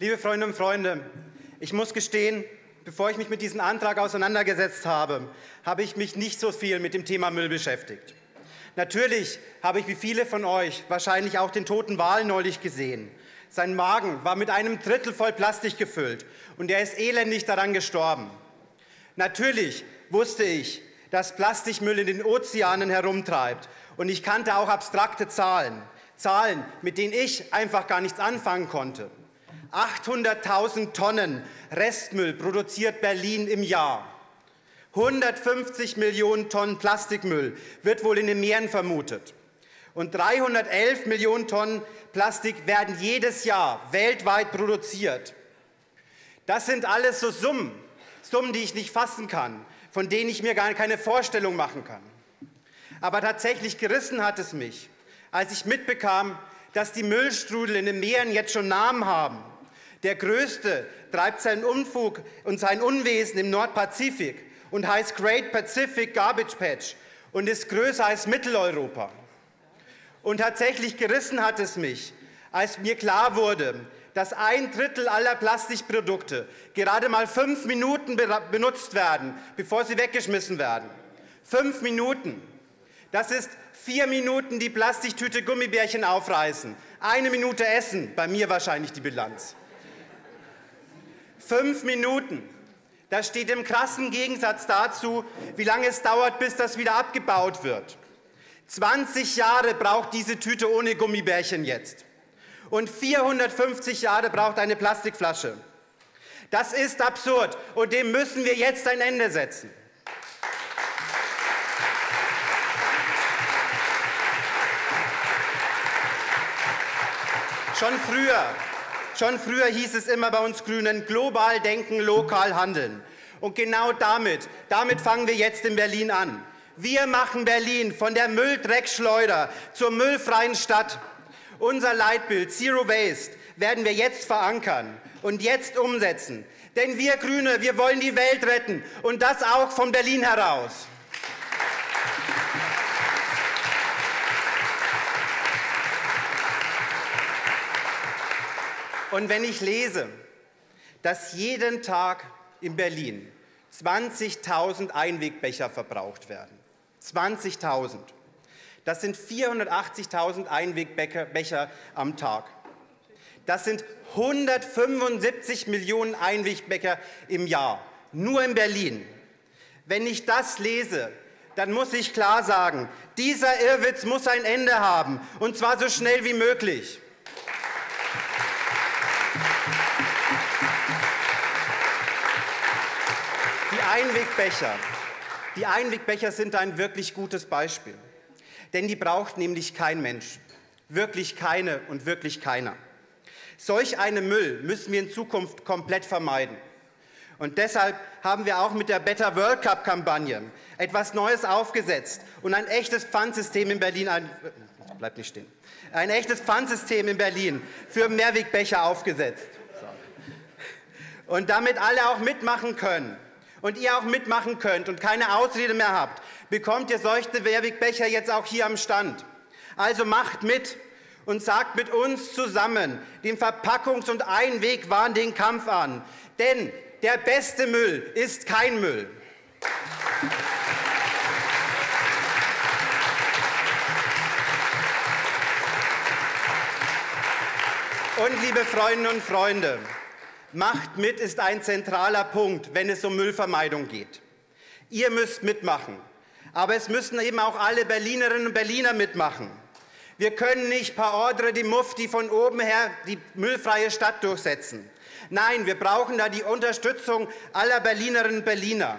Liebe Freundinnen und Freunde, ich muss gestehen, bevor ich mich mit diesem Antrag auseinandergesetzt habe, habe ich mich nicht so viel mit dem Thema Müll beschäftigt. Natürlich habe ich wie viele von euch wahrscheinlich auch den toten Wal neulich gesehen. Sein Magen war mit einem Drittel voll Plastik gefüllt und er ist elendig daran gestorben. Natürlich wusste ich, dass Plastikmüll in den Ozeanen herumtreibt und ich kannte auch abstrakte Zahlen. Zahlen, mit denen ich einfach gar nichts anfangen konnte. 800.000 Tonnen Restmüll produziert Berlin im Jahr. 150 Millionen Tonnen Plastikmüll wird wohl in den Meeren vermutet. Und 311 Millionen Tonnen Plastik werden jedes Jahr weltweit produziert. Das sind alles so Summen, Summen, die ich nicht fassen kann, von denen ich mir gar keine Vorstellung machen kann. Aber tatsächlich gerissen hat es mich, als ich mitbekam, dass die Müllstrudel in den Meeren jetzt schon Namen haben der Größte treibt seinen Unfug und sein Unwesen im Nordpazifik und heißt Great Pacific Garbage Patch und ist größer als Mitteleuropa. Und tatsächlich gerissen hat es mich, als mir klar wurde, dass ein Drittel aller Plastikprodukte gerade mal fünf Minuten benutzt werden, bevor sie weggeschmissen werden. Fünf Minuten. Das ist vier Minuten die Plastiktüte Gummibärchen aufreißen, eine Minute essen, bei mir wahrscheinlich die Bilanz. Fünf Minuten. Das steht im krassen Gegensatz dazu, wie lange es dauert, bis das wieder abgebaut wird. 20 Jahre braucht diese Tüte ohne Gummibärchen jetzt. Und 450 Jahre braucht eine Plastikflasche. Das ist absurd und dem müssen wir jetzt ein Ende setzen. Schon früher Schon früher hieß es immer bei uns Grünen, global denken, lokal handeln. Und genau damit, damit fangen wir jetzt in Berlin an. Wir machen Berlin von der Mülldreckschleuder zur müllfreien Stadt. Unser Leitbild Zero Waste werden wir jetzt verankern und jetzt umsetzen. Denn wir Grüne, wir wollen die Welt retten und das auch von Berlin heraus. Und wenn ich lese, dass jeden Tag in Berlin 20.000 Einwegbecher verbraucht werden, 20.000, das sind 480.000 Einwegbecher am Tag. Das sind 175 Millionen Einwegbecher im Jahr, nur in Berlin. Wenn ich das lese, dann muss ich klar sagen, dieser Irrwitz muss ein Ende haben, und zwar so schnell wie möglich. Einwegbecher. Die Einwegbecher sind ein wirklich gutes Beispiel. Denn die braucht nämlich kein Mensch. Wirklich keine und wirklich keiner. Solch einen Müll müssen wir in Zukunft komplett vermeiden. Und deshalb haben wir auch mit der Better World Cup Kampagne etwas Neues aufgesetzt und ein echtes Pfandsystem in Berlin, ein, bleibt nicht stehen, ein echtes Pfandsystem in Berlin für Mehrwegbecher aufgesetzt. Und damit alle auch mitmachen können, und ihr auch mitmachen könnt und keine Ausrede mehr habt, bekommt ihr solche Wehrwegbecher jetzt auch hier am Stand. Also macht mit und sagt mit uns zusammen den Verpackungs- und Einwegwahn den Kampf an. Denn der beste Müll ist kein Müll. Und liebe Freundinnen und Freunde, Macht mit ist ein zentraler Punkt, wenn es um Müllvermeidung geht. Ihr müsst mitmachen. Aber es müssen eben auch alle Berlinerinnen und Berliner mitmachen. Wir können nicht per Ordre die Mufti von oben her die müllfreie Stadt durchsetzen. Nein, wir brauchen da die Unterstützung aller Berlinerinnen und Berliner.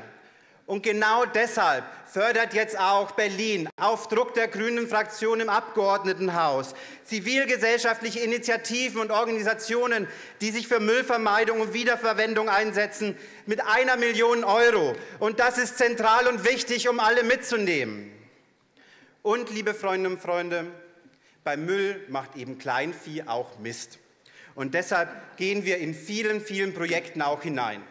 Und genau deshalb fördert jetzt auch Berlin auf Druck der Grünen Fraktion im Abgeordnetenhaus zivilgesellschaftliche Initiativen und Organisationen, die sich für Müllvermeidung und Wiederverwendung einsetzen, mit einer Million Euro. Und das ist zentral und wichtig, um alle mitzunehmen. Und, liebe Freundinnen und Freunde, beim Müll macht eben Kleinvieh auch Mist. Und deshalb gehen wir in vielen, vielen Projekten auch hinein.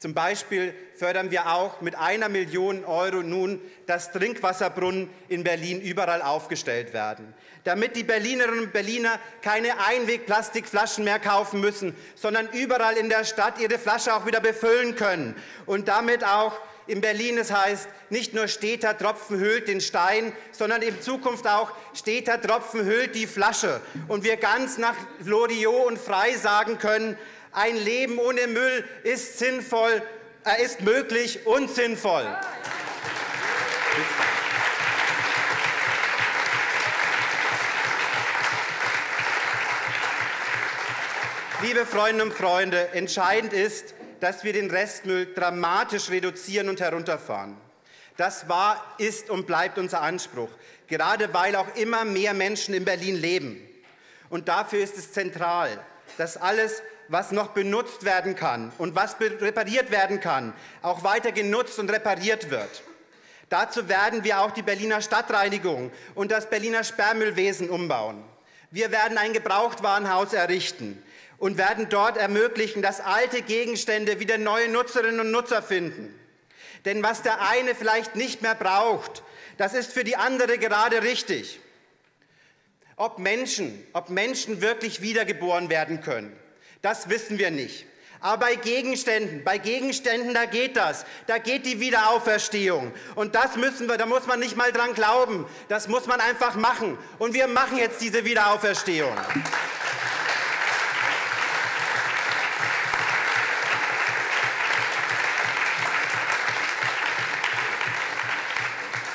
Zum Beispiel fördern wir auch mit einer Million Euro nun, dass Trinkwasserbrunnen in Berlin überall aufgestellt werden, damit die Berlinerinnen und Berliner keine Einwegplastikflaschen mehr kaufen müssen, sondern überall in der Stadt ihre Flasche auch wieder befüllen können und damit auch in Berlin es heißt, nicht nur steter Tropfen hüllt den Stein, sondern in Zukunft auch steter Tropfen hüllt die Flasche. Und wir ganz nach Loriot und Frei sagen können, ein Leben ohne Müll ist sinnvoll, äh, ist möglich und sinnvoll. Liebe Freundinnen und Freunde, entscheidend ist, dass wir den Restmüll dramatisch reduzieren und herunterfahren. Das war, ist und bleibt unser Anspruch, gerade weil auch immer mehr Menschen in Berlin leben. Und dafür ist es zentral, dass alles, was noch benutzt werden kann und was repariert werden kann, auch weiter genutzt und repariert wird. Dazu werden wir auch die Berliner Stadtreinigung und das Berliner Sperrmüllwesen umbauen. Wir werden ein Gebrauchtwarenhaus errichten und werden dort ermöglichen, dass alte Gegenstände wieder neue Nutzerinnen und Nutzer finden. Denn was der eine vielleicht nicht mehr braucht, das ist für die andere gerade richtig. Ob Menschen, ob Menschen wirklich wiedergeboren werden können, das wissen wir nicht. Aber bei Gegenständen, bei Gegenständen, da geht das. Da geht die Wiederauferstehung. Und das müssen wir, da muss man nicht mal dran glauben. Das muss man einfach machen. Und wir machen jetzt diese Wiederauferstehung.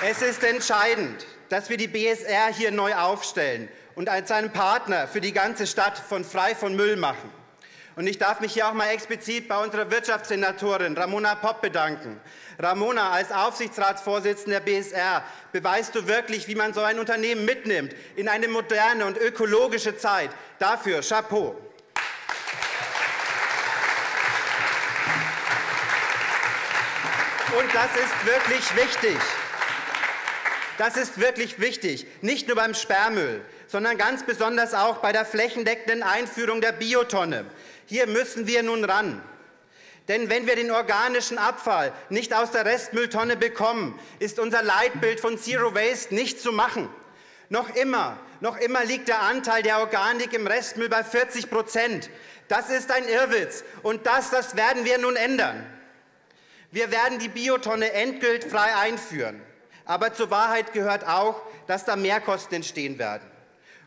Es ist entscheidend, dass wir die BSR hier neu aufstellen und als einen Partner für die ganze Stadt von frei von Müll machen. Und ich darf mich hier auch mal explizit bei unserer Wirtschaftssenatorin Ramona Popp bedanken. Ramona, als Aufsichtsratsvorsitzende der BSR beweist du wirklich, wie man so ein Unternehmen mitnimmt in eine moderne und ökologische Zeit. Dafür Chapeau. Und das ist wirklich wichtig. Das ist wirklich wichtig, nicht nur beim Sperrmüll, sondern ganz besonders auch bei der flächendeckenden Einführung der Biotonne. Hier müssen wir nun ran. Denn wenn wir den organischen Abfall nicht aus der Restmülltonne bekommen, ist unser Leitbild von Zero Waste nicht zu machen. Noch immer, noch immer liegt der Anteil der Organik im Restmüll bei 40 Prozent. Das ist ein Irrwitz und das, das werden wir nun ändern. Wir werden die Biotonne endgültfrei einführen. Aber zur Wahrheit gehört auch, dass da Mehrkosten entstehen werden.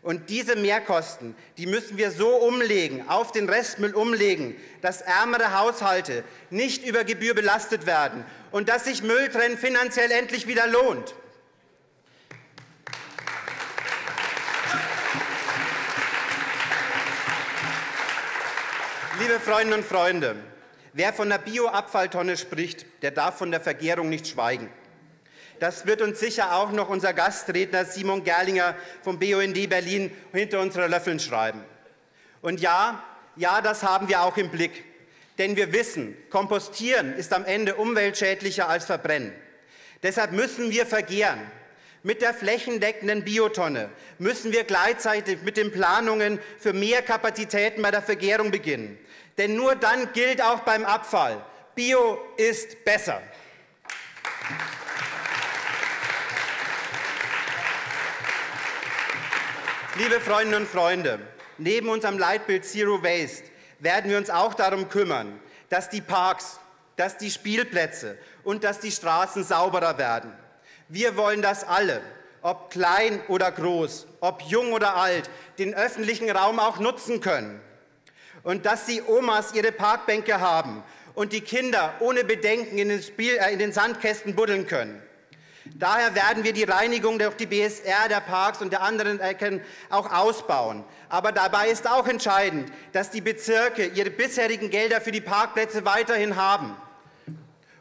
Und diese Mehrkosten, die müssen wir so umlegen, auf den Restmüll umlegen, dass ärmere Haushalte nicht über Gebühr belastet werden und dass sich Mülltrennen finanziell endlich wieder lohnt. Liebe Freundinnen und Freunde, wer von der Bioabfalltonne spricht, der darf von der Vergärung nicht schweigen. Das wird uns sicher auch noch unser Gastredner Simon Gerlinger vom BUND Berlin hinter unsere Löffeln schreiben. Und ja, ja, das haben wir auch im Blick. Denn wir wissen, Kompostieren ist am Ende umweltschädlicher als Verbrennen. Deshalb müssen wir vergehren. Mit der flächendeckenden Biotonne müssen wir gleichzeitig mit den Planungen für mehr Kapazitäten bei der Vergärung beginnen. Denn nur dann gilt auch beim Abfall, Bio ist besser. Liebe Freundinnen und Freunde, neben unserem Leitbild Zero Waste werden wir uns auch darum kümmern, dass die Parks, dass die Spielplätze und dass die Straßen sauberer werden. Wir wollen, dass alle, ob klein oder groß, ob jung oder alt, den öffentlichen Raum auch nutzen können. Und dass die Omas ihre Parkbänke haben und die Kinder ohne Bedenken in den, Spiel, äh, in den Sandkästen buddeln können. Daher werden wir die Reinigung durch die BSR der Parks und der anderen Ecken auch ausbauen. Aber dabei ist auch entscheidend, dass die Bezirke ihre bisherigen Gelder für die Parkplätze weiterhin haben.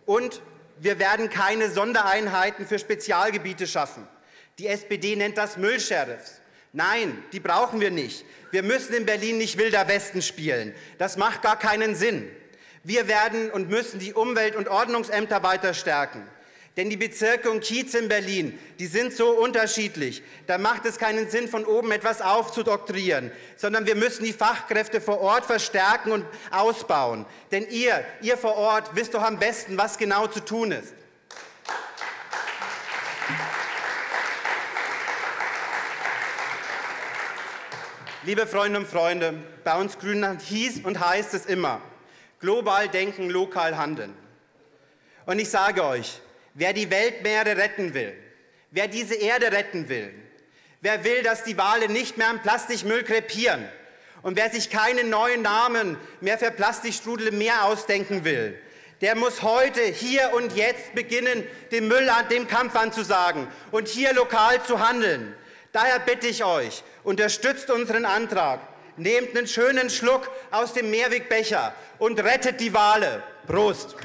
Und wir werden keine Sondereinheiten für Spezialgebiete schaffen. Die SPD nennt das Müllsheriffs. Nein, die brauchen wir nicht. Wir müssen in Berlin nicht Wilder Westen spielen. Das macht gar keinen Sinn. Wir werden und müssen die Umwelt- und Ordnungsämter weiter stärken. Denn die Bezirke und Kieze in Berlin, die sind so unterschiedlich. Da macht es keinen Sinn, von oben etwas aufzudoktrieren, sondern wir müssen die Fachkräfte vor Ort verstärken und ausbauen. Denn ihr, ihr vor Ort, wisst doch am besten, was genau zu tun ist. Liebe Freundinnen und Freunde, bei uns Grünen hieß und heißt es immer, global denken, lokal handeln. Und ich sage euch, Wer die Weltmeere retten will, wer diese Erde retten will, wer will, dass die Wale nicht mehr am Plastikmüll krepieren und wer sich keinen neuen Namen mehr für Plastikstrudel im Meer ausdenken will, der muss heute, hier und jetzt beginnen, dem Müll an dem Kampf anzusagen und hier lokal zu handeln. Daher bitte ich euch, unterstützt unseren Antrag, nehmt einen schönen Schluck aus dem Mehrwegbecher und rettet die Wale. Prost!